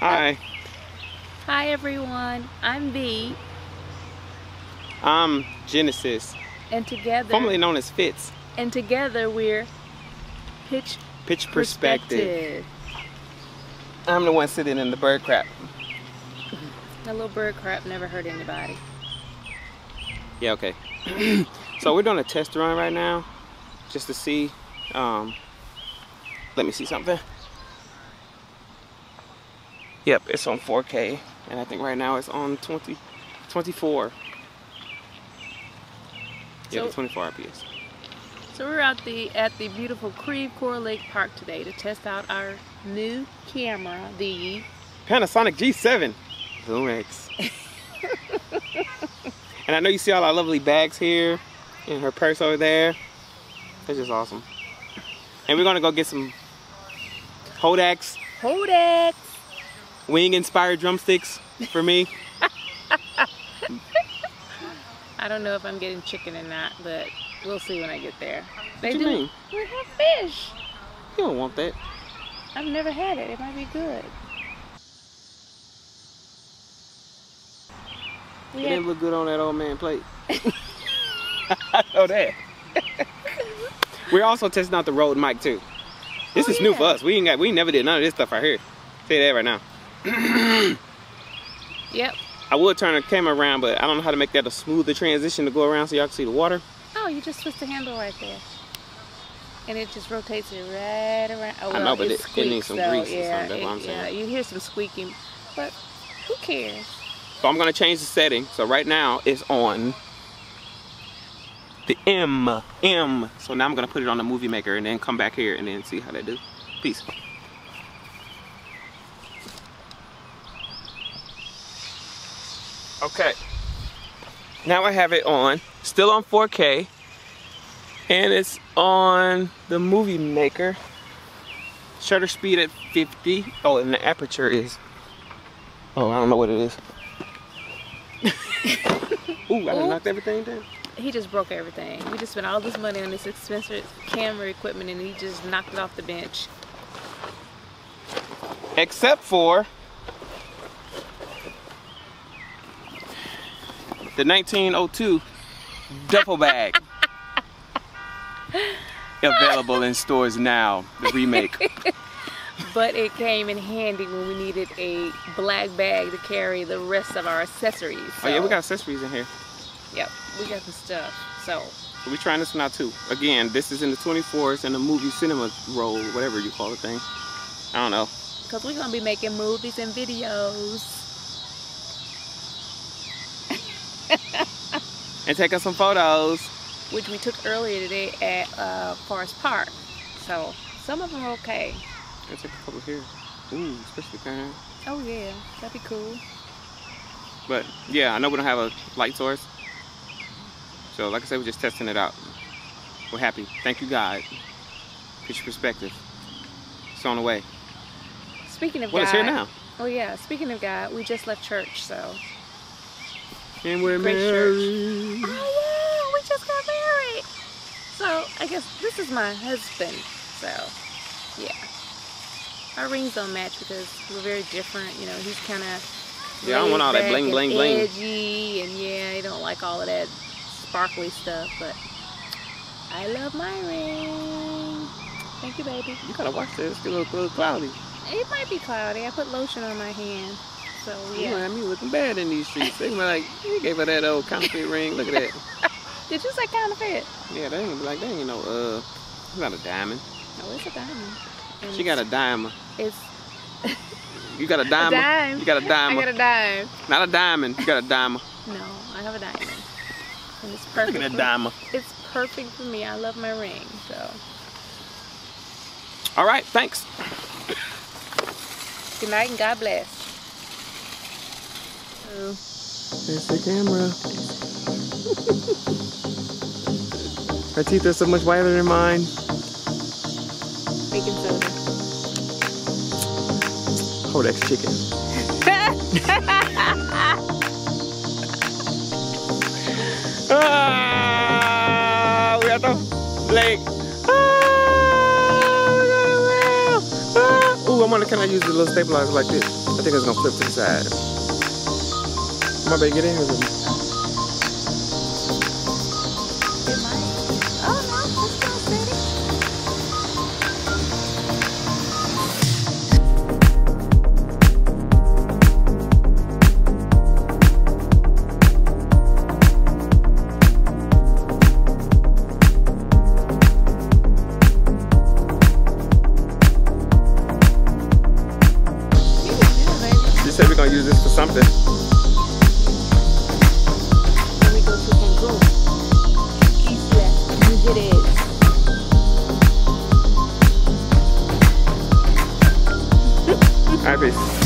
Hi. Hi everyone, I'm Vee, I'm Jynisys, and together formerly known as Fitz. and together we're Pitch Pitch Perspective. I'm the one sitting in the bird crap. That little bird crap never hurt anybody. Yeah, okay. so we're doing a test run right now, just to see. Um, let me see something. Yep, it's on 4K, and I think right now it's on 20, 24. Yeah, So- the 24 RPS. So we're out the at the beautiful Creve Coeur Lake Park today to test out our new camera, the Panasonic G7 Lumix. and I know you see all our lovely bags here and her purse over there. That's just awesome. And we're gonna go get some Hodak's Hodak. Wing inspired drumsticks for me. I don't know if I'm getting chicken or not, but we'll see when I get there. They you do. mean? We have fish. You don't want that. I've never had it. It might be good. We It had didn't look good on that old man plate. I know that. We're also testing out the Rode mic too. This Oh, is new for us. We ain't got we never did none of this stuff right here. Say that right now. Yep. I would turn the camera around, but I don't know how to make that a smoother transition to go around so y'all can see the water. Oh, you just twist the handle right there. And it just rotates it right around. Oh, I know, but it, it- it needs some though. grease or yeah, something, that's what I'm saying. Yeah, you hear some squeaking, but who cares? So I'm gonna change the setting. So right now it's on the M, M. So now I'm gonna put it on the movie maker and then come back here and then see how that do. Peace. Okay. Now I have it on, still on 4K, and it's on the movie maker. Shutter speed at 50. Oh, and the aperture is. Oh, I don't know what it is. Ooh, I Ooh. knocked everything down. He just broke everything. We just spent all this money on this expensive camera equipment, and he just knocked it off the bench. Except for the 1902 duffel bag. Available in stores now, the remake. But it came in handy when we needed a black bag to carry the rest of our accessories. Oh yeah, we got accessories in here. Yep, we got the stuff. So we're trying this one out too. Again, this is in the 24s and the movie cinema roll, whatever you call the thing. I don't know. Because we're going to be making movies and videos. And take us some photos. Which we took earlier today at uh, Forest Park. So some of them are okay. Let's take a couple here. Ooh, especially kind Oh yeah, that'd be cool. But yeah, I know we don't have a light source. So like I said, we're just testing it out. We're happy. Thank you, God. Get your perspective. It's on the way. Speaking of Well, God. it's here now. Oh yeah, speaking of God, we just left church, so. And we're Great married. Oh yeah, we just got married. So I guess this is my husband. So yeah. Our rings don't match because we're very different. You know, he's kind of Yeah, I don't want all that bling, bling, bling. Edgy, and yeah, he don't like all of that sparkly stuff. But I love my ring. Thank you, baby. You gotta watch this. It's a little, little cloudy. It might be cloudy. I put lotion on my hand. So You yeah. had me looking bad in these streets. They were like, you gave her that old counterfeit ring. Look at that. Did you say counterfeit? Yeah, they ain't like, they ain't no, uh, it's not a diamond. No, it's a diamond. And She got a diamond. It's You got a diamond. dime. You got a diamond. I got a dime. Not a diamond. You got a diamond. No, I have a diamond. And it's Look at that diamond. It's perfect for me. I love my ring. So All right, thanks. good night and God bless. So, There's the camera. Her teeth are so much whiter than mine. baking soda. Hodak's chicken. Ah, we at the lake. Ah, we got a whale. Ah. Ooh, I'm gonna, can I use the little stabilizer like this? I think it's gonna flip to the side. Come on, baby, get in Peace.